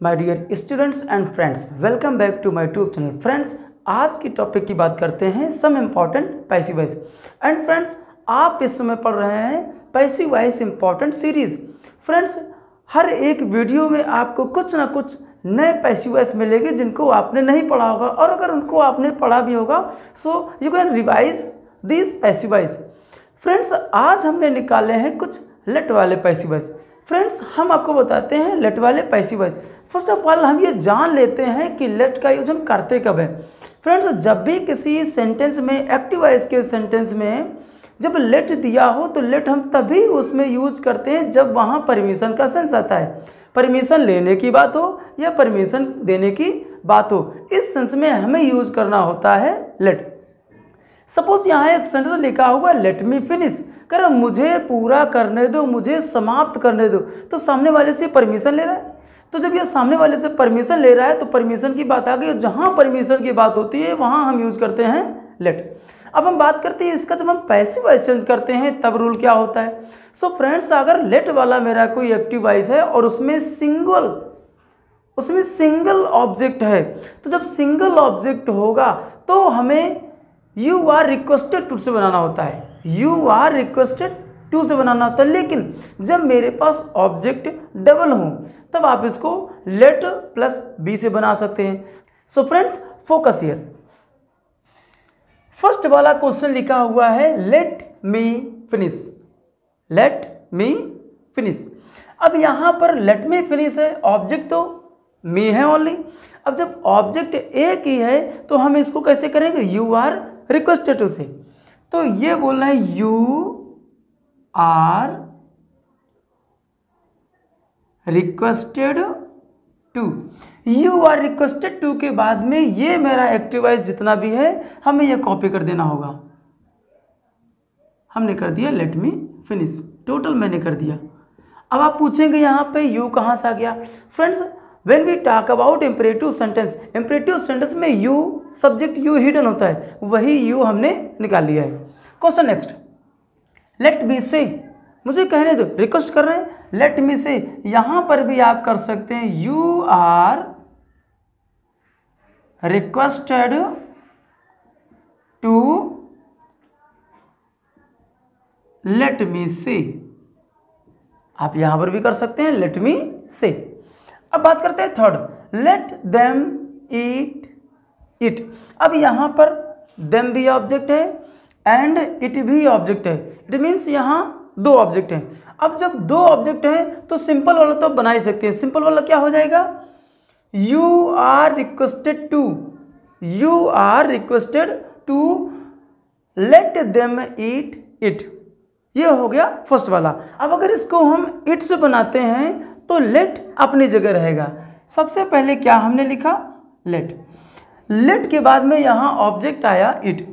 My dear students and friends welcome back to my tube channel friends आज की topic की बात करते हैं some important passive voice and friends आप इस समय पढ़ रहे हैं? Passive voice important series friends हर एक वीडियो में आपको कुछ ना कुछ नए पैसिव वाइज मिलेंगे जिनको आपने नहीं पढ़ा होगा। और अगर उनको आपने पढ़ा भी होगा so you can revise this passive voice friends आज हमने निकाले हैं कुछ लेट वाले पैसिव वाइज फ्रेंड्स हम आपको बताते हैं लेट वाले passive voice first of all हम ये जान लेते हैं कि लेट का यूज़ हम करते कब है। फ्रेंड्स जब भी किसी सेंटेंस में एक्टिव वाइज के सेंटेंस में जब लेट दिया हो तो लेट हम तभी उसमें यूज़ करते हैं जब वहाँ परमिशन का सेंस आता है। परमिशन लेने की बात हो या परमिशन देने की बात हो, इस सेंस में हमें यूज़ करना होता है लेट सपोज़ यहाँ एक सेंटेंस लिखा हुआ लेट मी फिनिश कर मुझे पूरा करने दो, मुझे समाप्त करने दो। तो सामने वाले से परमिशन ले रहा है। तो जब ये सामने वाले से परमिशन ले रहा है तो परमिशन की बात आ गई, और जहाँ परमिशन की बात होती है, वहाँ हम यूज़ करते हैं लेट अब हम बात करते हैं इसका, जब हम पैसिव वाइज चेंज करते हैं, तब रूल क्या होता है? सो so फ्रेंड्स अगर लेट वाला मेरा कोई एक्टिव वाइज है, और उसमें सिंगल उसमें सिंगल ऑब्जेक्ट है तो जब सिंगल ऑब्जेक्ट होगा तो हमें यू आर रिक्वेस्टेड टू से बनाना होता है। यू आर रिक्वेस्टेड टू से बनाना होता है, लेकिन जब मेरे पास ऑब्जेक्ट डबल हो तब आप इसको लेट प्लस बी से बना सकते हैं। So friends focus here first वाला क्वेश्चन लिखा हुआ है let me finish let me finish अब यहाँ पर लेट मी फिनिश है ऑब्जेक्ट तो मी है ओनली अब जब ऑब्जेक्ट एक ही है तो हम इसको कैसे करेंगे? यू आर रिक्वेस्टेड टू से तो ये बोलना है you are requested to you are requested to के बाद में ये मेरा एक्टिवाइज जितना भी है, हमें ये कॉपी कर देना होगा। हमने कर दिया लेट मी फिनिश टोटल मैंने कर दिया। अब आप पूछेंगे यहाँ पे यू कहाँ से आ गया? Friends when we talk about imperative sentence imperative sentence में यू सब्जेक्ट यू हिडन होता है। वही यू हमने निकाल लिया है। क्वेश्चन नेक्स्ट लेट मी से मुझे कहने दो। रिक्वेस्ट कर रहे हैं। लेट मी से यहाँ पर भी आप कर सकते हैं you are requested to let me से आप यहाँ पर भी कर सकते हैं लेट मी से अब बात करते हैं third let them eat it अब यहाँ पर देम भी ऑब्जेक्ट है एंड इट भी ऑब्जेक्ट है. इट मीन्स यहाँ दो ऑब्जेक्ट हैं। अब जब दो ऑब्जेक्ट हैं तो सिंपल वाला तो बना ही सकते हैं। सिंपल वाला क्या हो जाएगा? You are requested to you are requested to let them eat it ये हो गया फ़र्स्ट वाला। अब अगर इसको हम इट से बनाते हैं तो लेट अपनी जगह रहेगा। सबसे पहले क्या हमने लिखा? लेट लेट के बाद में यहाँ ऑब्जेक्ट आया इट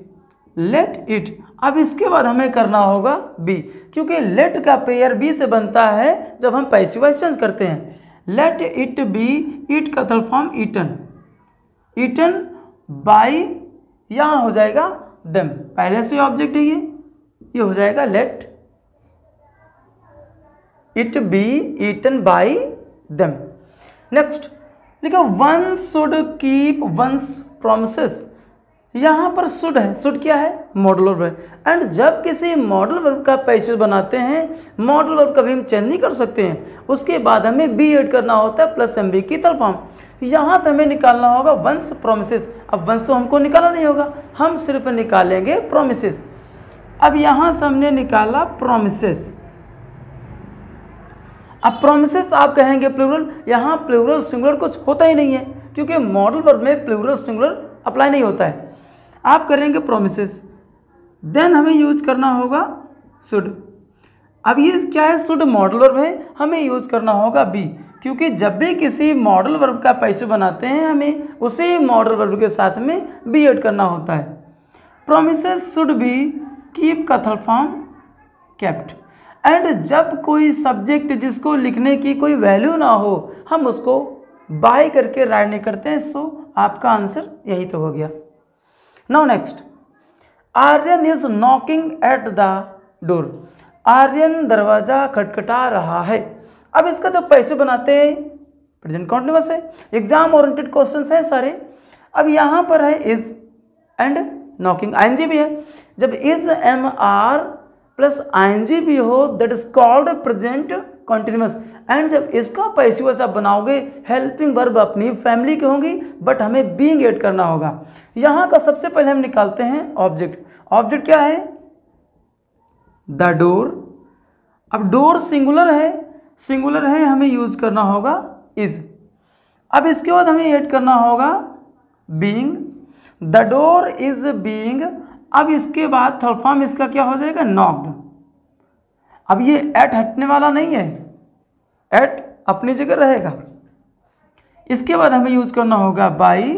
लेट इट अब इसके बाद हमें करना होगा बी क्योंकि लेट का पेयर बी से बनता है जब हम पैसिवाइज चेंज करते हैं। लेट इट बी इट का third form eaten eaten by यहाँ हो जाएगा देम पहले से ऑब्जेक्ट है ये। ये हो जाएगा let it be eaten by them next देखो one's should keep one's promise यहाँ पर शुड है। शुड क्या है? मॉडल वर्ब एंड जब किसी मॉडल वर्ब का पैसेज बनाते हैं, मॉडल वर्ब कभी हम चेंज नहीं कर सकते हैं। उसके बाद हमें बी एड करना होता है प्लस एम बी की तरफ़ हम। यहाँ से हमें निकालना होगा वंस प्रोमिस अब वंस तो हमको निकालना नहीं होगा। हम सिर्फ़ निकालेंगे प्रोमिस अब यहाँ से हमने निकाला प्रोमिस अब प्रोमिस आप कहेंगे प्लूरल यहाँ प्लूरल सिंगुलर कुछ होता ही नहीं है, क्योंकि मॉडल वर्ब में प्लूरल सिंगुलर अप्लाई नहीं होता है। आप करेंगे प्रोमिस देन हमें यूज़ करना होगा शुड अब ये क्या है शुड मॉडल वर्ब है? हमें यूज़ करना होगा बी क्योंकि जब भी किसी मॉडल वर्ब का पैसे बनाते हैं, हमें उसी मॉडल वर्ब के साथ में बी एड करना होता है. प्रोमिस शुड बी कीप कथल फॉर्म कैप्ट एंड जब कोई सब्जेक्ट जिसको लिखने की कोई वैल्यू ना हो, हम उसको बाय करके राइट नहीं करते हैं सो आपका आंसर यही तो हो गया. Now next Aryan is knocking at the door Aryan दरवाज़ा खटखटा रहा है अब इसका जब पैसे बनाते हैं प्रेजेंट कॉन्टिन्यूस है एग्ज़ाम ओरिएंटेड क्वेश्चन है सारे अब यहाँ पर है इज़ एंड नॉकिंग आई भी है जब इज़ एम आर प्लस आई भी हो that is called present continuous and जब इसका पैसिव आप बनाओगे हेल्पिंग वर्ब अपनी फैमिली की होंगी बट हमें बींग एड करना होगा। यहाँ का सबसे पहले हम निकालते हैं ऑब्जेक्ट ऑब्जेक्ट क्या है? द डोर अब डोर सिंगुलर है। सिंगुलर है, हमें यूज़ करना होगा इज़ अब इसके बाद हमें ऐड करना होगा being the door is being अब इसके बाद थर्ड फॉर्म इसका क्या हो जाएगा? नॉक्ड अब ये एट हटने वाला नहीं है। एट अपनी जगह रहेगा। इसके बाद हमें यूज़ करना होगा बाई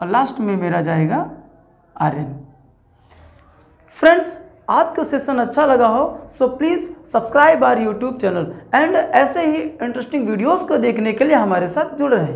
और लास्ट में मेरा जाएगा आर एन फ्रेंड्स आज का सेशन अच्छा लगा हो so please subscribe our YouTube channel and ऐसे ही इंटरेस्टिंग वीडियोस को देखने के लिए हमारे साथ जुड़ रहे